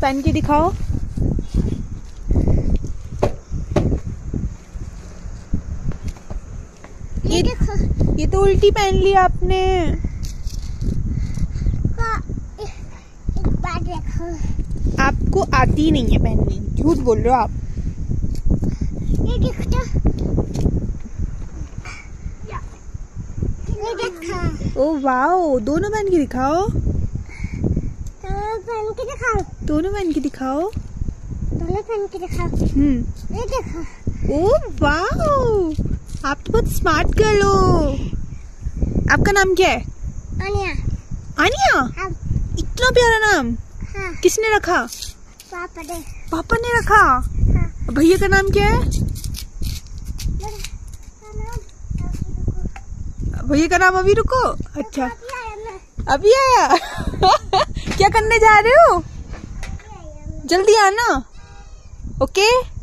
पहन के दिखाओ। ये ये तो उल्टी पहन ली आपने। आपको आती नहीं है पहननी झूठ बोल रहे हो आप। ये देखो। ओ वाओ दोनों पहन के दिखाओ। पहन के दिखाओ। दोनों पहन के दिखाओ। दोनों पहन के दिखाओ। हम्म। ये देखो। ओ वाओ! आप तो बहुत स्मार्ट गर्ल हो। आपका नाम क्या है? अनिया। आनिया हाँ। इतना प्यारा नाम। हाँ। किसने रखा? पापा दे पापा ने रखा? हाँ। भैया का नाम क्या है? भैया का नाम अभी रुको? अच्छा। अभी आया? जा रहे हो? जल्दी आना। ओके